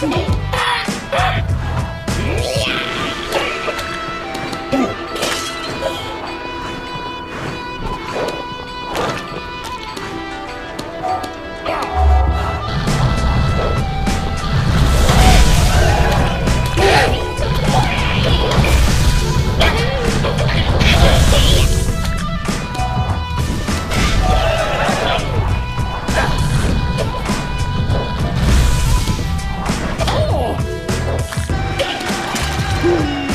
Oh. Woo!